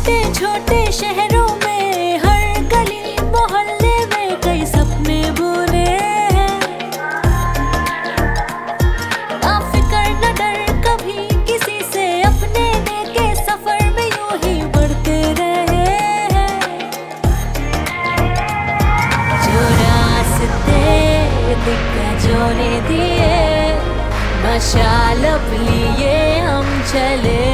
छोटे छोटे शहरों में हर गली मोहल्ले में कई सपने बुने हैं। ना फिकर न डर कभी किसी से अपने लेके सफ़र में यूँ ही बढ़ते रहे हैं। जो रास्ते दिक्कतों ने दिए, मशाल लिए, हम चले।